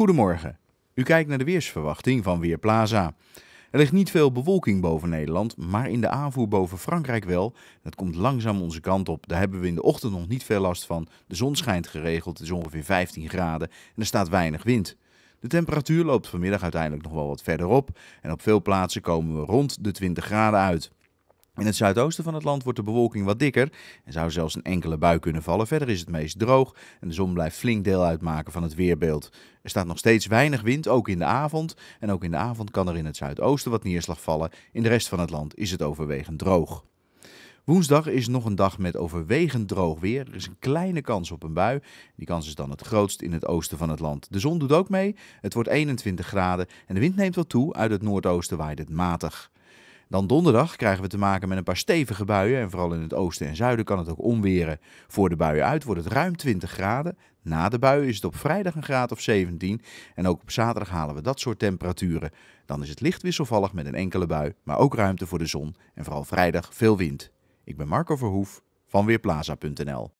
Goedemorgen. U kijkt naar de weersverwachting van Weerplaza. Er ligt niet veel bewolking boven Nederland, maar in de aanvoer boven Frankrijk wel. Dat komt langzaam onze kant op. Daar hebben we in de ochtend nog niet veel last van. De zon schijnt geregeld, het is ongeveer 15 graden en er staat weinig wind. De temperatuur loopt vanmiddag uiteindelijk nog wel wat verder op en op veel plaatsen komen we rond de 20 graden uit. In het zuidoosten van het land wordt de bewolking wat dikker en zou zelfs een enkele bui kunnen vallen. Verder is het meest droog en de zon blijft flink deel uitmaken van het weerbeeld. Er staat nog steeds weinig wind, ook in de avond. En ook in de avond kan er in het zuidoosten wat neerslag vallen. In de rest van het land is het overwegend droog. Woensdag is nog een dag met overwegend droog weer. Er is een kleine kans op een bui. Die kans is dan het grootst in het oosten van het land. De zon doet ook mee. Het wordt 21 graden en de wind neemt wat toe. Uit het noordoosten waait het matig. Dan donderdag krijgen we te maken met een paar stevige buien en vooral in het oosten en zuiden kan het ook onweren. Voor de buien uit wordt het ruim 20 graden. Na de buien is het op vrijdag een graad of 17 en ook op zaterdag halen we dat soort temperaturen. Dan is het licht wisselvallig met een enkele bui, maar ook ruimte voor de zon en vooral vrijdag veel wind. Ik ben Marco Verhoef van Weerplaza.nl